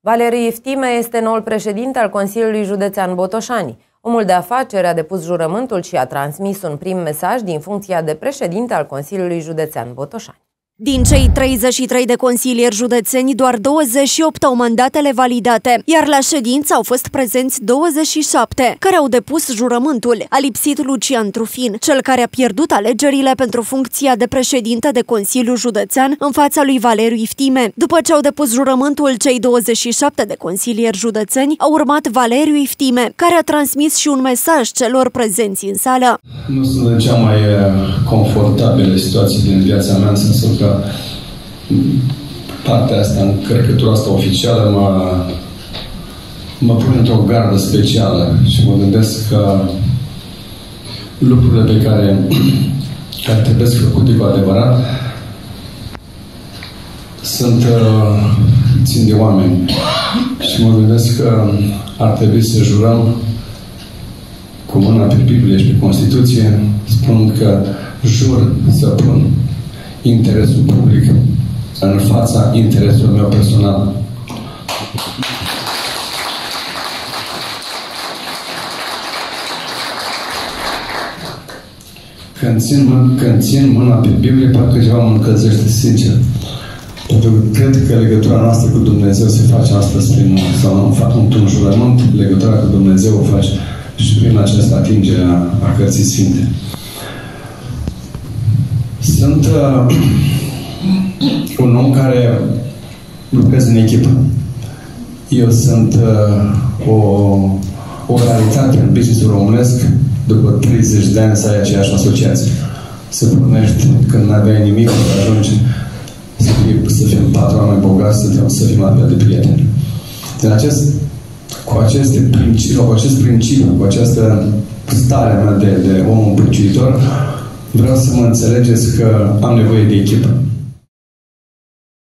Valeriu Iftime este noul președinte al Consiliului Județean Botoșani. Omul de afaceri a depus jurământul și a transmis un prim mesaj din funcția de președinte al Consiliului Județean Botoșani. Din cei 33 de consilieri județeni, doar 28 au mandatele validate, iar la ședință au fost prezenți 27, care au depus jurământul. A lipsit Lucian Trufin, cel care a pierdut alegerile pentru funcția de președinte de Consiliu Județean în fața lui Valeriu Iftime. După ce au depus jurământul, cei 27 de consilieri județeni au urmat Valeriu Iftime, care a transmis și un mesaj celor prezenți în sală. Nu sunt în cea mai eh, confortabilă situație din viața mea, în sensul că partea asta, încărcătura asta oficială mă, mă pune într-o gardă specială și mă gândesc că lucrurile pe care, care trebuie făcute cu adevărat sunt uh, țin de oameni. Și mă gândesc că ar trebui să jurăm cu mâna pe Biblie și pe Constituție, spunând că jur să pun interesul public în fața interesului meu personal. Când țin, când țin mâna pe Biblie, parcă ceva mă încălzește sincer. Pentru că cred că legătura noastră cu Dumnezeu se face astăzi prin, sau nu, fac un jurământ, legătura cu Dumnezeu o face și prin această atingere a, a cărții Sfinte. Sunt uh, un om care lucrez în echipă. Eu sunt uh, o, o realitate în business românesc după 30 de ani să ai aceeași asociație. Să pornești când nu aveai nimic, să ajungi să, fii, să fim patru ani mai bogați, să, fim, să fim la de prieteni. Din acest, cu aceste principii, cu acest principiu, cu această stare mea de, de om împăciuitor, vreau să mă înțelegeți că am nevoie de echipă.